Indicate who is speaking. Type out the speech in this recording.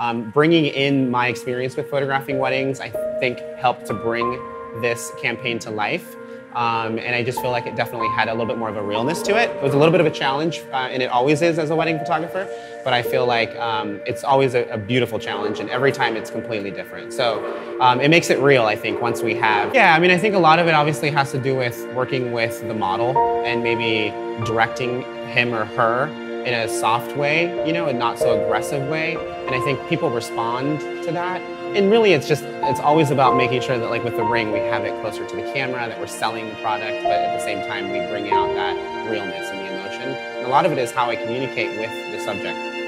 Speaker 1: Um, bringing in my experience with photographing weddings, I think helped to bring this campaign to life. Um, and I just feel like it definitely had a little bit more of a realness to it. It was a little bit of a challenge, uh, and it always is as a wedding photographer, but I feel like um, it's always a, a, beautiful challenge, and every time it's completely different. So um, it makes it real, I think, once we have. Yeah, I mean, I think a lot of it obviously has to do with working with the model and maybe directing him or her in a soft way, you know, a not so aggressive way. And I think people respond to that. And really it's just, it's always about making sure that like with the ring, we have it closer to the camera, that we're selling the product, but at the same time, we bring out that realness and the emotion. And a lot of it is how I communicate with the subject.